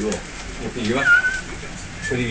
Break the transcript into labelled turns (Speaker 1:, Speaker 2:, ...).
Speaker 1: più, mo pigliva. Quelli